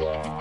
Yeah.